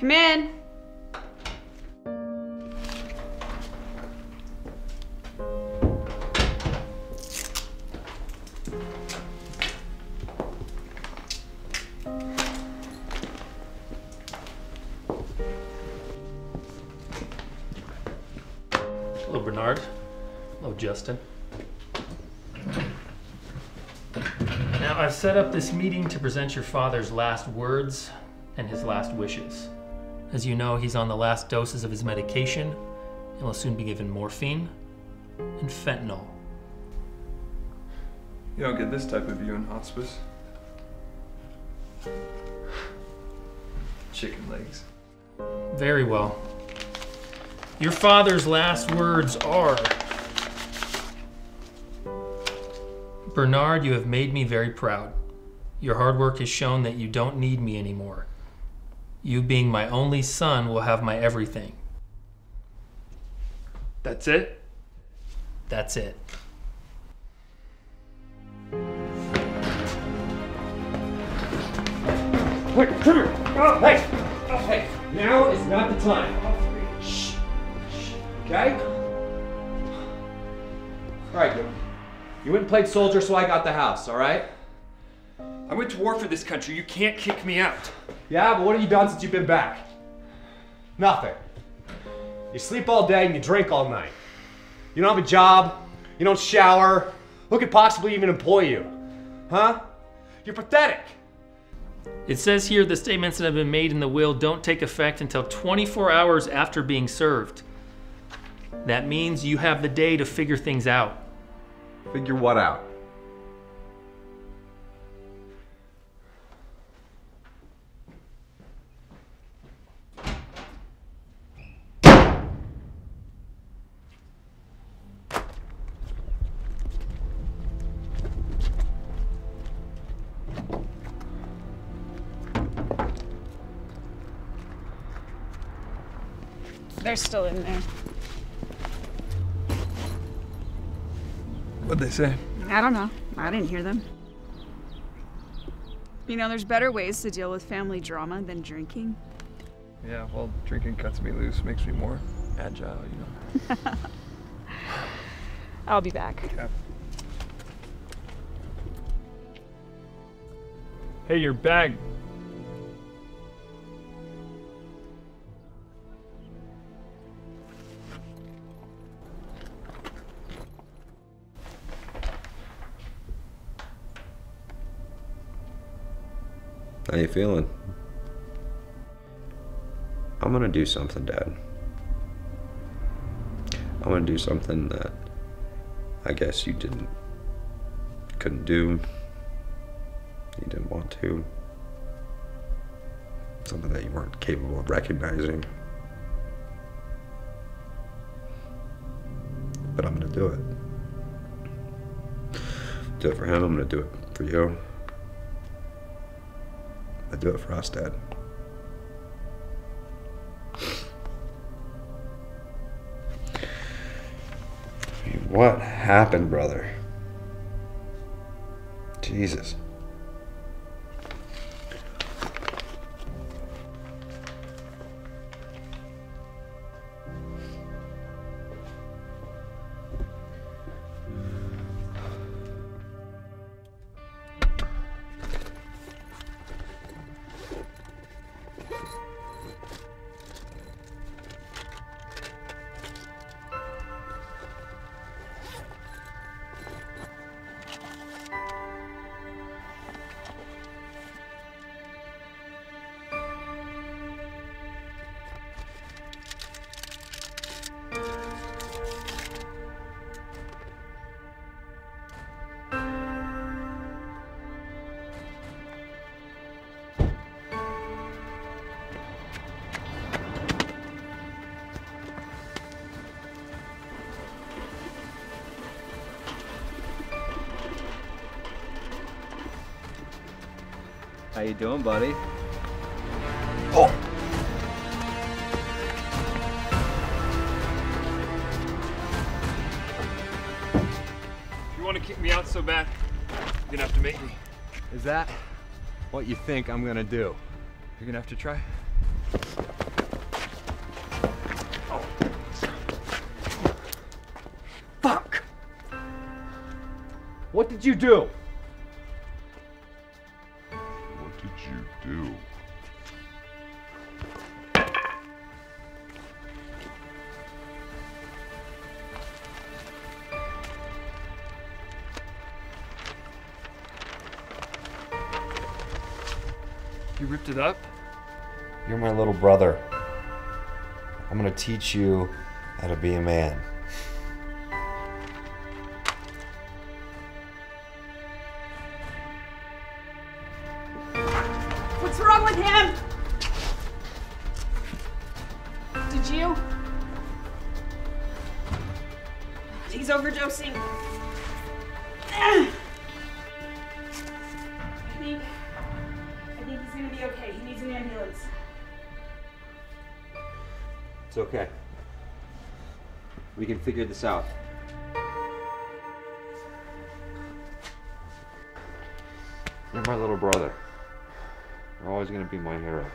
Come in. Hello, Bernard. Hello, Justin. Now, I've set up this meeting to present your father's last words and his last wishes. As you know, he's on the last doses of his medication and will soon be given morphine and fentanyl. You don't get this type of view in hospice. Chicken legs. Very well. Your father's last words are Bernard, you have made me very proud. Your hard work has shown that you don't need me anymore. You, being my only son, will have my everything. That's it? That's it. Wait, come here! Oh, hey! Oh, hey! Now is not the time. Shh. Shh. Okay? Alright, you. You went and played soldier, so I got the house, alright? I went to war for this country. You can't kick me out. Yeah, but what have you done since you've been back? Nothing. You sleep all day and you drink all night. You don't have a job, you don't shower. Who could possibly even employ you? Huh? You're pathetic. It says here the statements that have been made in the will don't take effect until 24 hours after being served. That means you have the day to figure things out. Figure what out? They're still in there. What'd they say? I don't know. I didn't hear them. You know, there's better ways to deal with family drama than drinking. Yeah, well, drinking cuts me loose, makes me more agile, you know. I'll be back. Yeah. Hey, your bag. How you feeling? I'm gonna do something, Dad. I'm gonna do something that I guess you didn't, couldn't do. You didn't want to. Something that you weren't capable of recognizing. But I'm gonna do it. Do it for him. I'm gonna do it for you. I do it for us, Dad. What happened, brother? Jesus. How you doing, buddy? Oh! If you want to kick me out so bad, you're gonna have to make me. Is that what you think I'm gonna do? You're gonna have to try. Fuck! What did you do? Ripped it up? You're my little brother. I'm gonna teach you how to be a man. What's wrong with him? Did you? He's overdosing. It's okay. We can figure this out. You're my little brother. You're always gonna be my hero.